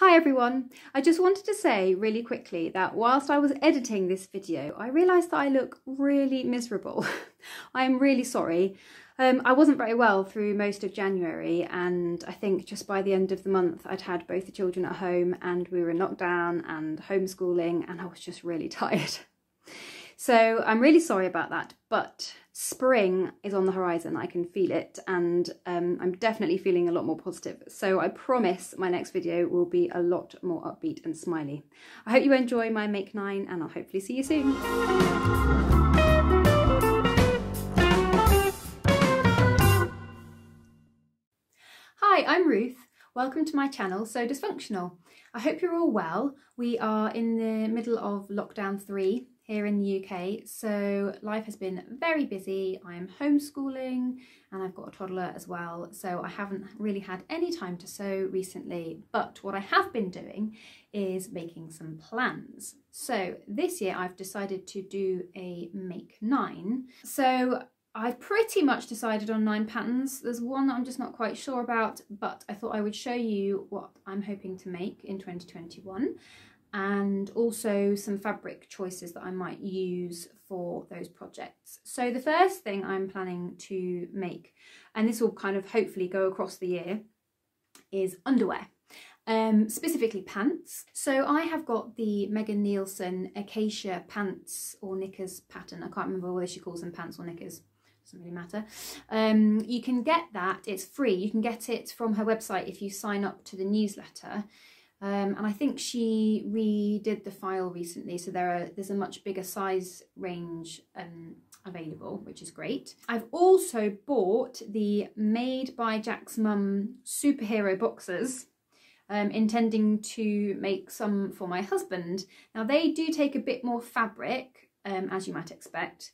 Hi everyone! I just wanted to say really quickly that whilst I was editing this video, I realised that I look really miserable. I am really sorry. Um, I wasn't very well through most of January and I think just by the end of the month I'd had both the children at home and we were in lockdown and homeschooling and I was just really tired. So I'm really sorry about that, but spring is on the horizon. I can feel it and um, I'm definitely feeling a lot more positive. So I promise my next video will be a lot more upbeat and smiley. I hope you enjoy my Make 9 and I'll hopefully see you soon. Hi, I'm Ruth. Welcome to my channel, Sew Dysfunctional. I hope you're all well. We are in the middle of lockdown three here in the UK. So life has been very busy. I am homeschooling and I've got a toddler as well. So I haven't really had any time to sew recently. But what I have been doing is making some plans. So this year I've decided to do a make nine. So I've pretty much decided on nine patterns. There's one that I'm just not quite sure about, but I thought I would show you what I'm hoping to make in 2021 and also some fabric choices that I might use for those projects. So the first thing I'm planning to make, and this will kind of hopefully go across the year, is underwear. Um, specifically pants. So I have got the Megan Nielsen Acacia pants or knickers pattern. I can't remember whether she calls them pants or knickers doesn't really matter. Um, you can get that, it's free. You can get it from her website if you sign up to the newsletter. Um, and I think she redid the file recently, so there are there's a much bigger size range um, available, which is great. I've also bought the Made by Jack's Mum superhero boxes, um, intending to make some for my husband. Now they do take a bit more fabric, um, as you might expect.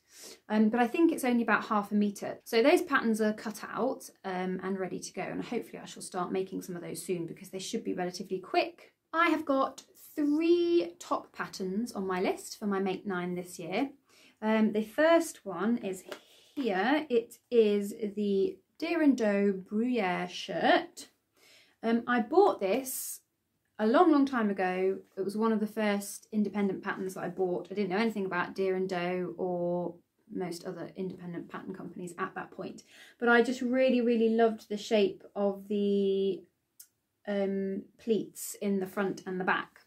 Um, but I think it's only about half a metre. So those patterns are cut out um, and ready to go and hopefully I shall start making some of those soon because they should be relatively quick. I have got three top patterns on my list for my Make 9 this year. Um, the first one is here. It is the Deer and Doe Bruyere shirt. Um, I bought this a long, long time ago, it was one of the first independent patterns that I bought. I didn't know anything about Deer and Doe or most other independent pattern companies at that point. But I just really, really loved the shape of the um, pleats in the front and the back.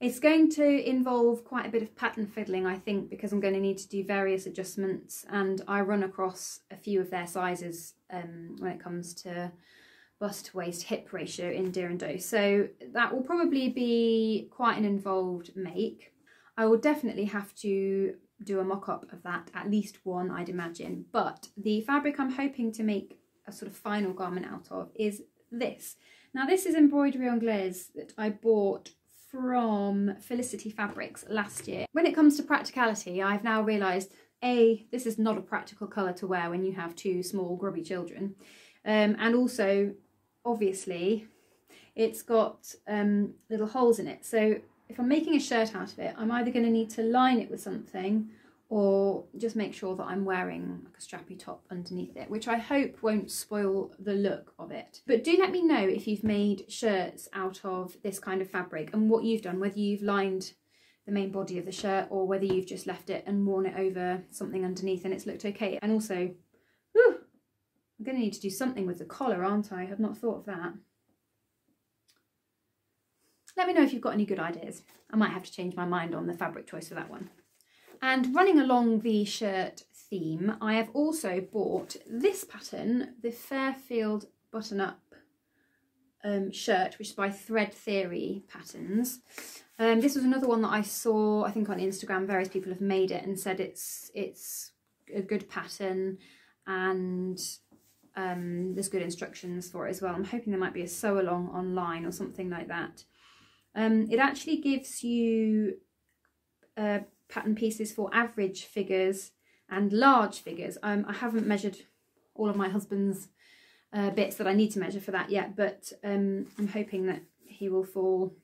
It's going to involve quite a bit of pattern fiddling, I think, because I'm going to need to do various adjustments and I run across a few of their sizes um, when it comes to bust to waist hip ratio in Deer and Doe. So that will probably be quite an involved make. I will definitely have to do a mock-up of that, at least one I'd imagine. But the fabric I'm hoping to make a sort of final garment out of is this. Now this is embroidery anglaise that I bought from Felicity Fabrics last year. When it comes to practicality, I've now realised A, this is not a practical colour to wear when you have two small grubby children. Um, and also obviously it's got um, little holes in it. So if I'm making a shirt out of it, I'm either going to need to line it with something or just make sure that I'm wearing like a strappy top underneath it, which I hope won't spoil the look of it. But do let me know if you've made shirts out of this kind of fabric and what you've done, whether you've lined the main body of the shirt or whether you've just left it and worn it over something underneath and it's looked okay. And also, going to need to do something with the collar, aren't I? I've not thought of that. Let me know if you've got any good ideas. I might have to change my mind on the fabric choice for that one. And running along the shirt theme, I have also bought this pattern, the Fairfield button-up um, shirt, which is by Thread Theory Patterns. Um, this was another one that I saw, I think on Instagram, various people have made it and said it's it's a good pattern and um, there's good instructions for it as well. I'm hoping there might be a sew along online or something like that. Um, it actually gives you uh, pattern pieces for average figures and large figures. Um, I haven't measured all of my husband's uh, bits that I need to measure for that yet, but um, I'm hoping that he will fall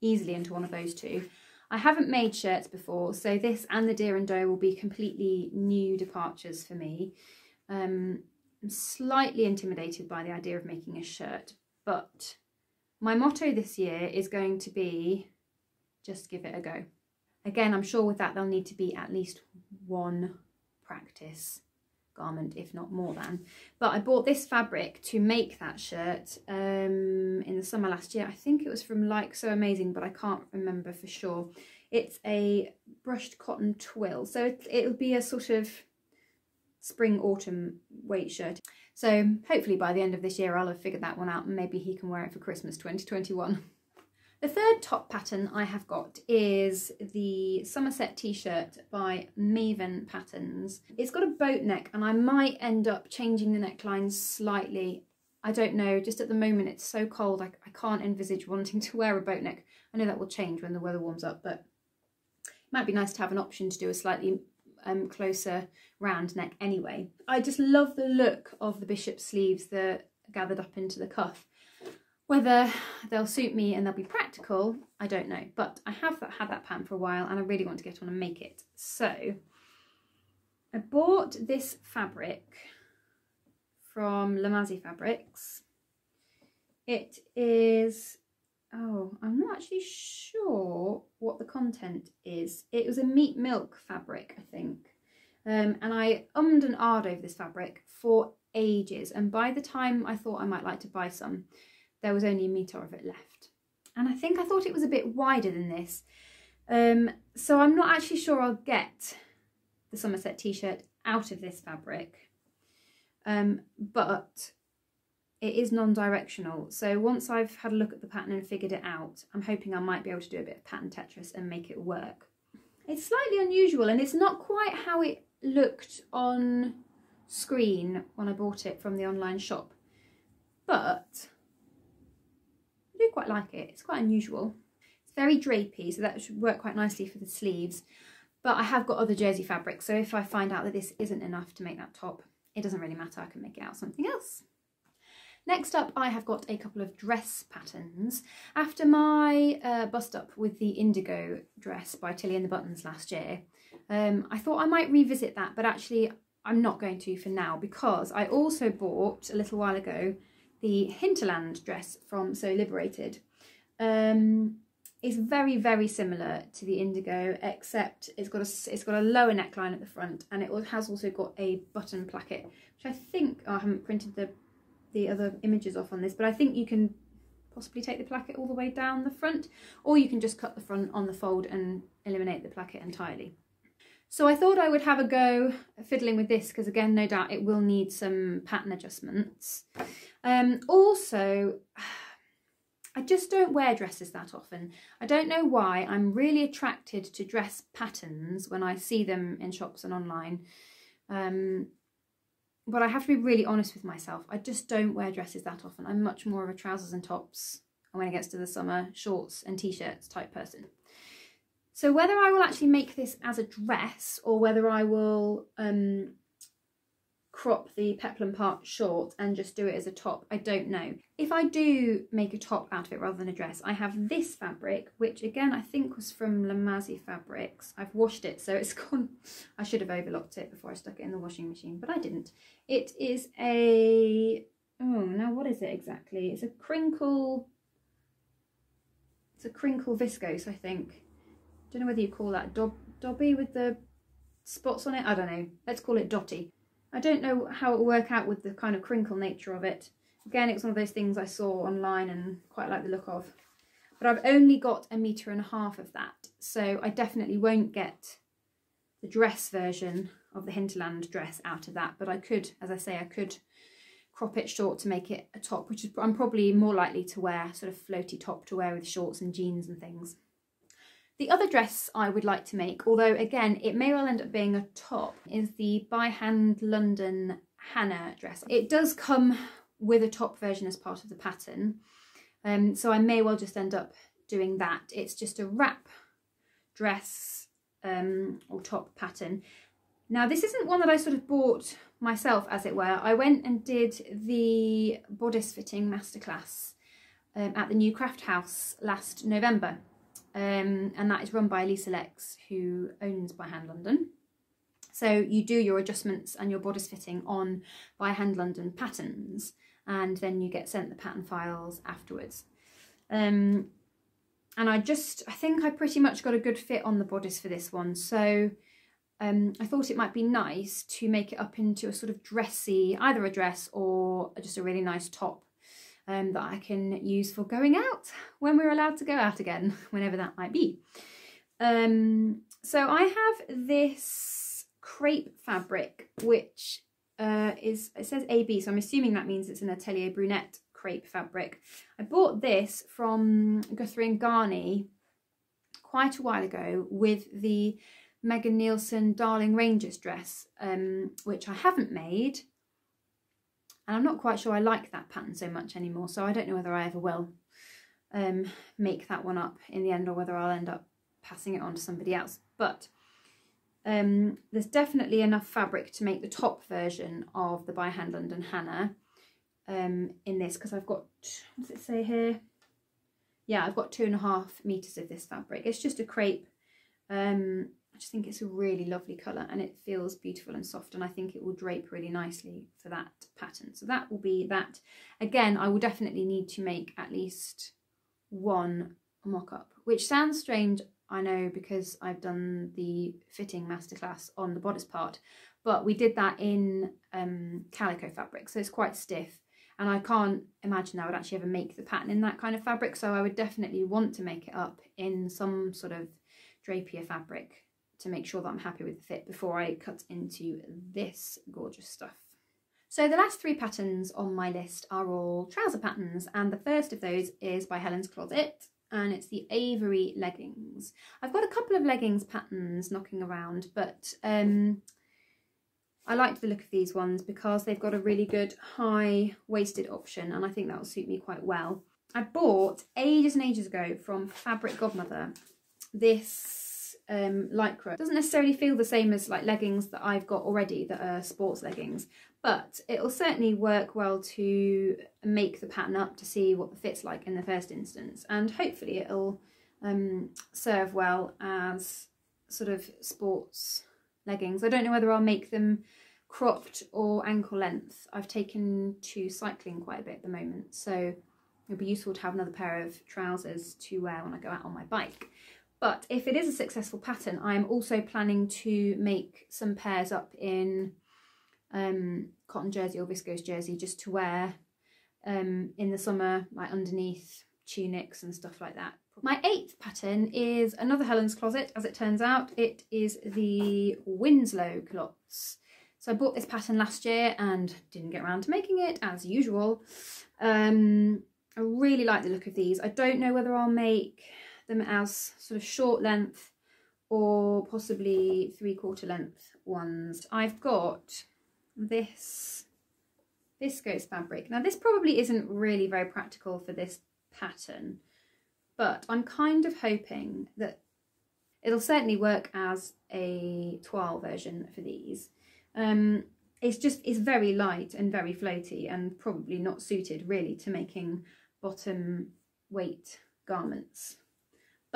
easily into one of those two. I haven't made shirts before, so this and the Deer and Doe will be completely new departures for me. Um, I'm slightly intimidated by the idea of making a shirt, but My motto this year is going to be just give it a go. Again, I'm sure with that there'll need to be at least one practice garment, if not more than. But I bought this fabric to make that shirt um, in the summer last year. I think it was from Like Sew Amazing, but I can't remember for sure. It's a brushed cotton twill, so it, it'll be a sort of spring autumn weight shirt. So hopefully by the end of this year I'll have figured that one out and maybe he can wear it for Christmas 2021. The third top pattern I have got is the Somerset t-shirt by Maven Patterns. It's got a boat neck and I might end up changing the neckline slightly. I don't know, just at the moment it's so cold I, I can't envisage wanting to wear a boat neck. I know that will change when the weather warms up but it might be nice to have an option to do a slightly um, closer round neck anyway. I just love the look of the bishop sleeves that are gathered up into the cuff. Whether they'll suit me and they'll be practical, I don't know. But I have had that pattern for a while and I really want to get on and make it. So I bought this fabric from Lamazi Fabrics. It is, oh, I'm not actually sure what the content is. It was a Meet Milk fabric, I think. Um, and I ummed and ahed over this fabric for ages. And by the time I thought I might like to buy some, there was only a metre of it left. And I think I thought it was a bit wider than this. Um, so I'm not actually sure I'll get the Somerset t-shirt out of this fabric. Um, but it is non-directional. So once I've had a look at the pattern and figured it out, I'm hoping I might be able to do a bit of pattern Tetris and make it work. It's slightly unusual and it's not quite how it looked on screen when I bought it from the online shop. But I do quite like it. It's quite unusual. It's very drapey, so that should work quite nicely for the sleeves. But I have got other jersey fabric, so if I find out that this isn't enough to make that top, it doesn't really matter. I can make it out something else. Next up, I have got a couple of dress patterns. After my uh, bust up with the indigo dress by Tilly and the Buttons last year, um, I thought I might revisit that, but actually I'm not going to for now because I also bought a little while ago the Hinterland dress from Sew Liberated. Um, it's very, very similar to the Indigo, except it's got a it's got a lower neckline at the front, and it has also got a button placket, which I think oh, I haven't printed the the other images off on this, but I think you can possibly take the placket all the way down the front, or you can just cut the front on the fold and eliminate the placket entirely. So I thought I would have a go fiddling with this because again, no doubt it will need some pattern adjustments. Um, also, I just don't wear dresses that often. I don't know why. I'm really attracted to dress patterns when I see them in shops and online. Um, but I have to be really honest with myself. I just don't wear dresses that often. I'm much more of a trousers and tops, and when it gets to the summer, shorts and t-shirts type person. So whether I will actually make this as a dress or whether I will um, crop the peplum part short and just do it as a top, I don't know. If I do make a top out of it rather than a dress, I have this fabric, which again I think was from Lamazi Fabrics. I've washed it, so it's gone. I should have overlocked it before I stuck it in the washing machine, but I didn't. It is a, oh, now what is it exactly? It's a crinkle, it's a crinkle viscose, I think don't know whether you call that dob dobby with the spots on it. I don't know. Let's call it dotty. I don't know how it will work out with the kind of crinkle nature of it. Again, it's one of those things I saw online and quite like the look of. But I've only got a metre and a half of that, so I definitely won't get the dress version of the Hinterland dress out of that. But I could, as I say, I could crop it short to make it a top, which is I'm probably more likely to wear, sort of floaty top to wear with shorts and jeans and things. The other dress I would like to make, although again it may well end up being a top, is the By Hand London Hannah dress. It does come with a top version as part of the pattern, um, so I may well just end up doing that. It's just a wrap dress um, or top pattern. Now this isn't one that I sort of bought myself as it were. I went and did the bodice fitting masterclass um, at the new craft house last November um, and that is run by Elisalex, who owns By Hand London. So you do your adjustments and your bodice fitting on By Hand London patterns, and then you get sent the pattern files afterwards. Um, and I just, I think I pretty much got a good fit on the bodice for this one. So um, I thought it might be nice to make it up into a sort of dressy, either a dress or just a really nice top um, that I can use for going out when we're allowed to go out again, whenever that might be. Um, so I have this crepe fabric, which uh, is, it says AB, so I'm assuming that means it's an Atelier Brunette crepe fabric. I bought this from Guthrie and Ghani quite a while ago with the Megan Nielsen Darling Ranges dress, um, which I haven't made. And I'm not quite sure I like that pattern so much anymore, so I don't know whether I ever will um, make that one up in the end or whether I'll end up passing it on to somebody else. But um, there's definitely enough fabric to make the top version of the By Hand London Hannah um, in this because I've got, what does it say here? Yeah, I've got two and a half metres of this fabric. It's just a crepe. Um, I just think it's a really lovely colour and it feels beautiful and soft and I think it will drape really nicely for that pattern. So that will be that. Again, I will definitely need to make at least one mock-up, which sounds strange, I know, because I've done the fitting masterclass on the bodice part, but we did that in um, calico fabric, so it's quite stiff and I can't imagine I would actually ever make the pattern in that kind of fabric so I would definitely want to make it up in some sort of drapier fabric to make sure that I'm happy with the fit before I cut into this gorgeous stuff. So the last three patterns on my list are all trouser patterns and the first of those is by Helen's Closet and it's the Avery leggings. I've got a couple of leggings patterns knocking around but um, I liked the look of these ones because they've got a really good high waisted option and I think that will suit me quite well. I bought ages and ages ago from Fabric Godmother this um, lycra. It doesn't necessarily feel the same as like leggings that I've got already that are sports leggings but it'll certainly work well to make the pattern up to see what the fit's like in the first instance and hopefully it'll um, serve well as sort of sports leggings. I don't know whether I'll make them cropped or ankle length. I've taken to cycling quite a bit at the moment, so it'll be useful to have another pair of trousers to wear when I go out on my bike. But if it is a successful pattern, I'm also planning to make some pairs up in um, cotton jersey or viscose jersey just to wear um, in the summer, like underneath tunics and stuff like that. My eighth pattern is another Helen's Closet, as it turns out. It is the Winslow culottes. So I bought this pattern last year and didn't get around to making it, as usual. Um, I really like the look of these. I don't know whether I'll make them as sort of short length or possibly three quarter length ones. I've got this viscose fabric. Now this probably isn't really very practical for this pattern but I'm kind of hoping that it'll certainly work as a toile version for these. Um, it's just, it's very light and very floaty and probably not suited really to making bottom weight garments.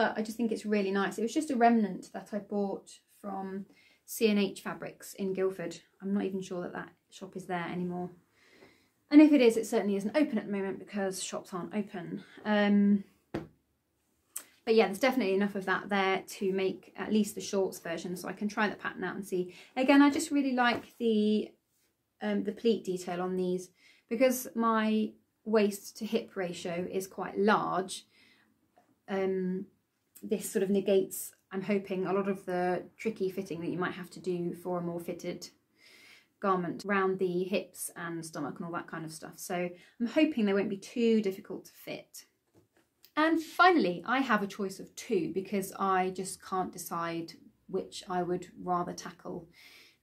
But I just think it's really nice. It was just a remnant that I bought from C&H Fabrics in Guildford. I'm not even sure that that shop is there anymore. And if it is, it certainly isn't open at the moment because shops aren't open. Um, but yeah, there's definitely enough of that there to make at least the shorts version so I can try the pattern out and see. Again, I just really like the, um, the pleat detail on these because my waist to hip ratio is quite large. Um, this sort of negates, I'm hoping, a lot of the tricky fitting that you might have to do for a more fitted garment around the hips and stomach and all that kind of stuff. So I'm hoping they won't be too difficult to fit. And finally, I have a choice of two because I just can't decide which I would rather tackle.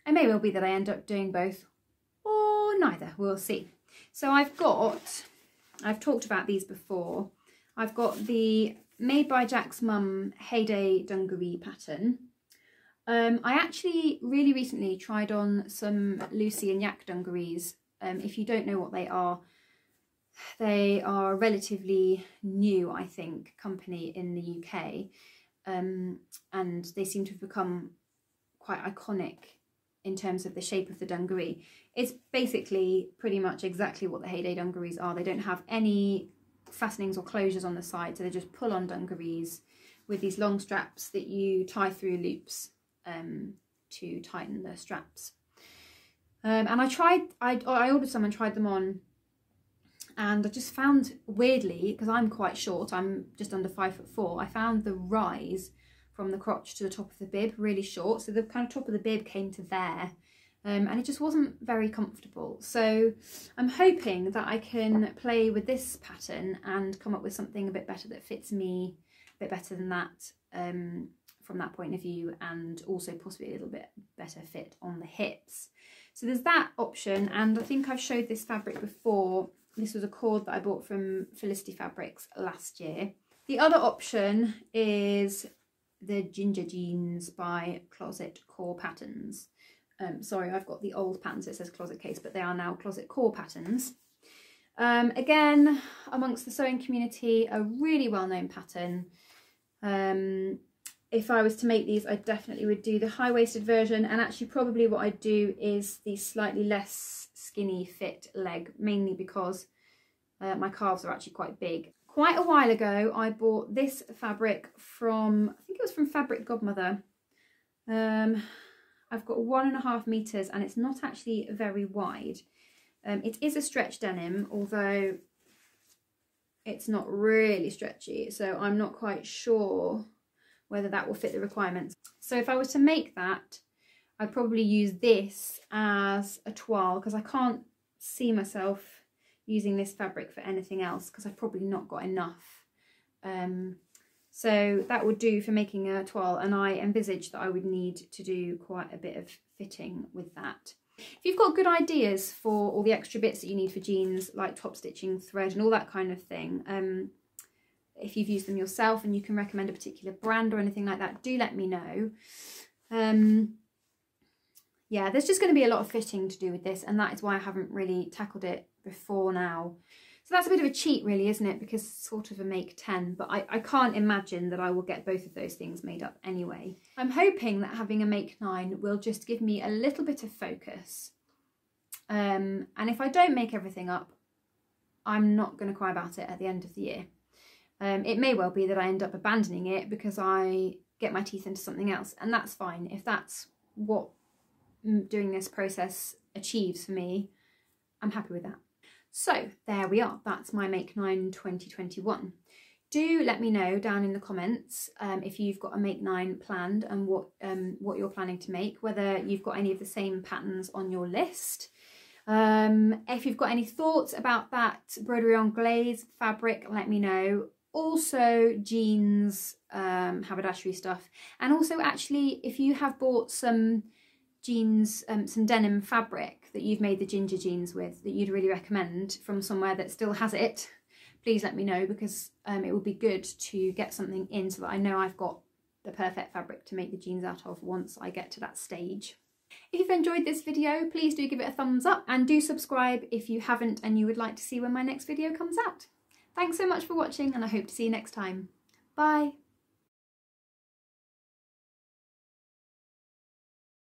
It may well be that I end up doing both or neither, we'll see. So I've got, I've talked about these before, I've got the Made by Jack's Mum Heyday Dungaree pattern. Um, I actually really recently tried on some Lucy and Yak dungarees. Um, if you don't know what they are, they are a relatively new, I think, company in the UK, um, and they seem to have become quite iconic in terms of the shape of the dungaree. It's basically pretty much exactly what the Heyday dungarees are. They don't have any fastenings or closures on the side. So they just pull on dungarees with these long straps that you tie through loops um, to tighten the straps. Um, and I tried, I, I ordered some and tried them on and I just found weirdly, because I'm quite short, I'm just under five foot four, I found the rise from the crotch to the top of the bib really short. So the kind of top of the bib came to there um, and it just wasn't very comfortable. So I'm hoping that I can play with this pattern and come up with something a bit better that fits me a bit better than that um, from that point of view and also possibly a little bit better fit on the hips. So there's that option and I think I've showed this fabric before. This was a cord that I bought from Felicity Fabrics last year. The other option is the Ginger Jeans by Closet Core Patterns. Um, sorry, I've got the old patterns, it says Closet Case, but they are now Closet Core patterns. Um, again, amongst the sewing community, a really well-known pattern. Um, if I was to make these, I definitely would do the high-waisted version and actually probably what I'd do is the slightly less skinny fit leg, mainly because uh, my calves are actually quite big. Quite a while ago, I bought this fabric from, I think it was from Fabric Godmother. Um, I've got one and a half metres and it's not actually very wide. Um, it is a stretch denim, although it's not really stretchy, so I'm not quite sure whether that will fit the requirements. So if I was to make that, I'd probably use this as a toile because I can't see myself using this fabric for anything else because I've probably not got enough. Um, so that would do for making a toile and I envisage that I would need to do quite a bit of fitting with that. If you've got good ideas for all the extra bits that you need for jeans, like top stitching, thread and all that kind of thing, um, if you've used them yourself and you can recommend a particular brand or anything like that, do let me know. Um, yeah, there's just going to be a lot of fitting to do with this and that is why I haven't really tackled it before now. So that's a bit of a cheat really, isn't it? Because sort of a make 10, but I, I can't imagine that I will get both of those things made up anyway. I'm hoping that having a make 9 will just give me a little bit of focus. Um, and if I don't make everything up, I'm not going to cry about it at the end of the year. Um, it may well be that I end up abandoning it because I get my teeth into something else and that's fine. If that's what doing this process achieves for me, I'm happy with that. So there we are, that's my Make 9 2021. Do let me know down in the comments um, if you've got a Make 9 planned and what, um, what you're planning to make, whether you've got any of the same patterns on your list. Um, if you've got any thoughts about that broderie anglaise fabric, let me know also jeans, um, haberdashery stuff. And also actually, if you have bought some jeans, um, some denim fabric that you've made the ginger jeans with that you'd really recommend from somewhere that still has it, please let me know because um, it would be good to get something in so that I know I've got the perfect fabric to make the jeans out of once I get to that stage. If you've enjoyed this video, please do give it a thumbs up and do subscribe if you haven't and you would like to see when my next video comes out. Thanks so much for watching and I hope to see you next time. Bye!